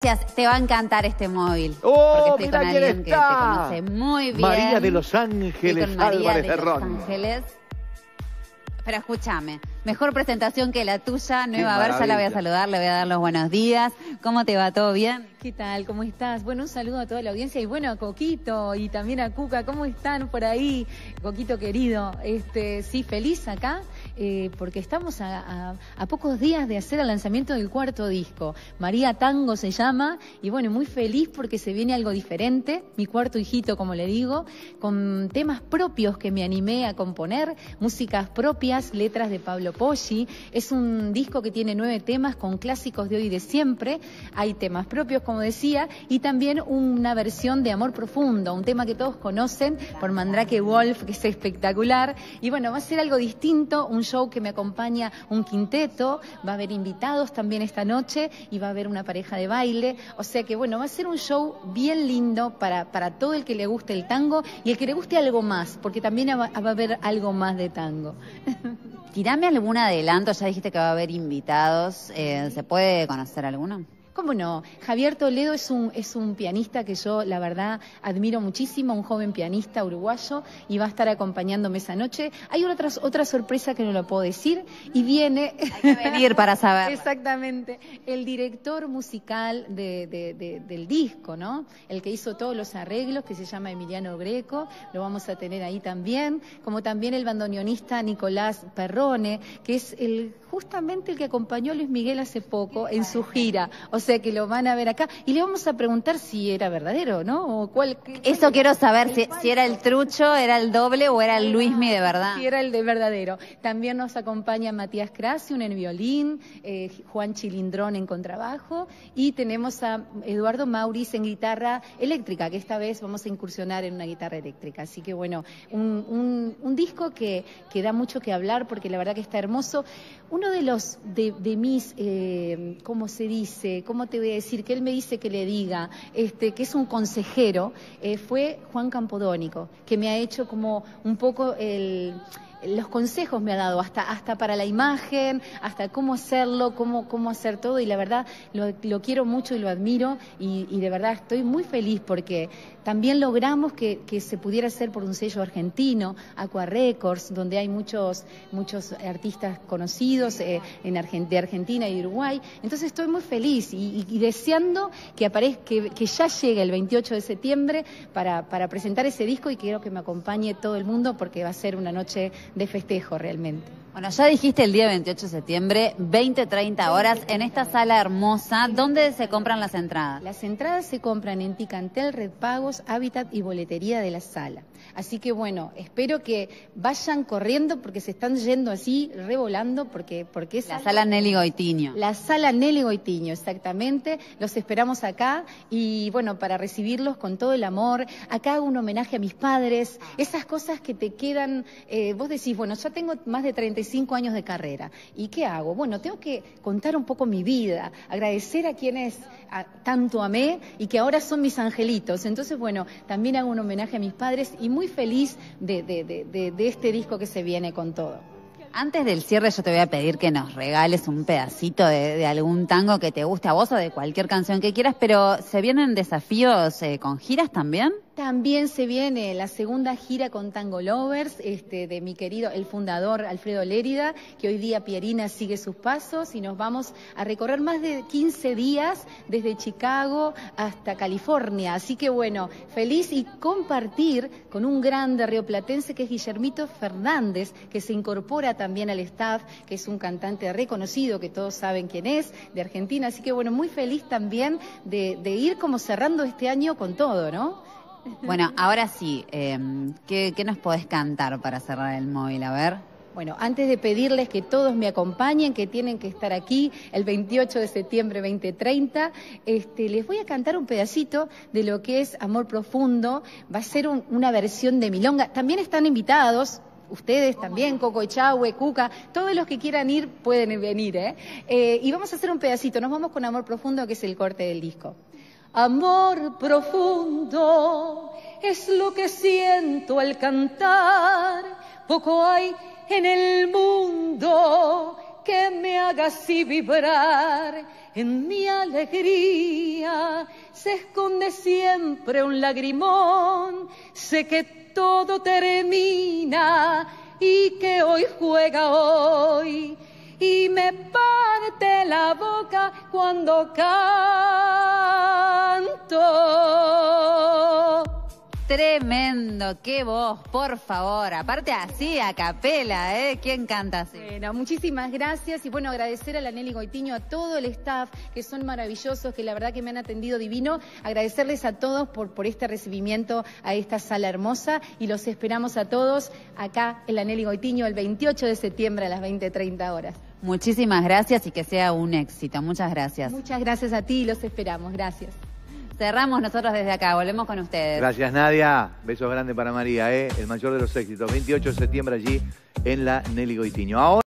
Gracias, te va a encantar este móvil. Oh, porque estoy con alguien que te conoce muy bien. María de Los Estoy Ángeles con María Álvarez de Los. Ángeles. Pero escúchame, mejor presentación que la tuya, no Qué iba a ver, ya la voy a saludar, le voy a dar los buenos días. ¿Cómo te va? ¿Todo bien? ¿Qué tal? ¿Cómo estás? Bueno, un saludo a toda la audiencia y bueno, a Coquito y también a Cuca. ¿Cómo están por ahí? Coquito querido. Este, sí, feliz acá eh, porque estamos a, pocos días de hacer el lanzamiento del cuarto disco. María Tango se llama y bueno, muy feliz porque se viene algo diferente. Mi cuarto hijito, como le digo, con temas propios que me animé a componer, músicas propias, letras de Pablo Poggi. Es un disco que tiene nueve temas con clásicos de hoy y de siempre. Hay temas propios, como decía, y también una versión de Amor Profundo, un tema que todos conocen por Mandrake Wolf, que es espectacular. Y bueno, va a ser algo distinto, un show que me acompaña un quinteto, va a haber invitados también esta noche y va a haber una pareja de baile. O sea que bueno, va a ser un show bien lindo para, para todo el que le guste el tango y el que le guste algo más, porque también va, a haber algo más de tango. Tirame algún adelanto, ya dijiste que va a haber invitados. eh, ¿Se puede conocer alguno? ¿Cómo no? Javier Toledo es un, es un pianista que yo, la verdad, admiro muchísimo, un joven pianista uruguayo, y va a estar acompañándome esa noche. Hay otra, otra sorpresa que no lo puedo decir, y viene... Hay que venir para saber. Exactamente. El director musical de- de- de- del disco, ¿no? El que hizo todos los arreglos, que se llama Emiliano Greco, lo vamos a tener ahí también, como también el bandoneonista Nicolás Perrone, que es el justamente el que acompañó a Luis Miguel hace poco en su gira. O sea que lo van a ver acá. Y le vamos a preguntar si era verdadero, ¿no? O cuál, qué- Eso quiero saber, si, si era el trucho, era el doble o era el Luismi de verdad. Sí, era el de verdadero. También nos acompaña Matías Crasiun en violín, eh, Juan Chilindrón en contrabajo y tenemos a Eduardo Mauriz en guitarra eléctrica, que esta vez vamos a incursionar en una guitarra eléctrica. Así que bueno, un, un- un disco que, que da mucho que hablar porque la verdad que está hermoso. Uno de los, de, de mis, eh, ¿cómo se dice? ¿Cómo te voy a decir? Que él me dice que le diga, este, que es un consejero, eh, fue Juan Campodónico, que me ha hecho como un poco el los consejos me ha dado, hasta, hasta para la imagen, hasta cómo hacerlo, cómo, cómo hacer todo, y la verdad lo, lo quiero mucho y lo admiro, y, y de verdad estoy muy feliz porque también logramos que, que se pudiera hacer por un sello argentino, Aqua Records, donde hay muchos, muchos artistas conocidos eh, en Argen- de Argentina y Uruguay. Entonces estoy muy feliz y, y- y deseando que aparezca, que, que ya llegue el 28 de septiembre para, para presentar ese disco y quiero que me acompañe todo el mundo porque va a ser una noche de festejo realmente. Bueno, ya dijiste el día 28 de septiembre, 20-30 horas, en esta sala hermosa, ¿dónde se compran las entradas? Las entradas se compran en Picantel, Red Pagos, Hábitat y Boletería de la Sala. Así que bueno, espero que vayan corriendo porque se están yendo así, revolando, porque, porque es La sala Nelly Goitiño. La sala Nelly Goitiño, exactamente. Los esperamos acá y bueno, para recibirlos con todo el amor. Acá hago un homenaje a mis padres, esas cosas que te quedan, eh, vos decís, bueno, ya tengo más de 35 años de carrera. ¿Y qué hago? Bueno, tengo que contar un poco mi vida, agradecer a quienes a- tanto amé y que ahora son mis angelitos. Entonces, bueno, también hago un homenaje a mis padres y muy feliz de, de- de- de- de este disco que se viene con todo. Antes del cierre yo te voy a pedir que nos regales un pedacito de, algún tango que te guste a vos o de cualquier canción que quieras, pero ¿se vienen desafíos eh, con giras también? También se viene la segunda gira con Tango Lovers, este, de mi querido, el fundador Alfredo Lérida, que hoy día Pierina sigue sus pasos y nos vamos a recorrer más de 15 días desde Chicago hasta California. Así que bueno, feliz y compartir con un grande rioplatense que es Guillermito Fernández, que se incorpora también al staff, que es un cantante reconocido, que todos saben quién es, de Argentina. Así que bueno, muy feliz también de, de ir como cerrando este año con todo, ¿no? Bueno, ahora sí, eh, ¿qué, qué nos podés cantar para cerrar el móvil? A ver. Bueno, antes de pedirles que todos me acompañen, que tienen que estar aquí el 28 de septiembre 2030, este, les voy a cantar un pedacito de lo que es Amor Profundo. Va a ser un- una versión de Milonga. También están invitados. Ustedes también, Coco Echagüe, Cuca, todos los que quieran ir pueden venir, ¿eh? Eh, Y vamos a hacer un pedacito. Nos vamos con Amor Profundo, que es el corte del disco. Amor profundo es lo que siento al cantar. Poco hay en el mundo que me haga así vibrar en mi alegría. Se esconde siempre un lagrimón, sé que todo termina y que hoy juega hoy y me parte la boca cuando canto. Tremendo, qué voz, por favor. Aparte así, a capela, ¿eh? ¿Quién canta así? Bueno, muchísimas gracias y bueno, agradecer a la Nelly Goitiño, a todo el staff, que son maravillosos, que la verdad que me han atendido divino. Agradecerles a todos por, por este recibimiento a esta sala hermosa y los esperamos a todos acá en la Nelly Goitiño el 28 de septiembre a las 20.30 horas. Muchísimas gracias y que sea un éxito. Muchas gracias. Muchas gracias a ti y los esperamos. Gracias. Cerramos nosotros desde acá, volvemos con ustedes. Gracias Nadia, besos grandes para María, ¿eh? el mayor de los éxitos. 28 de septiembre allí en la Nelly Goitiño. Ahora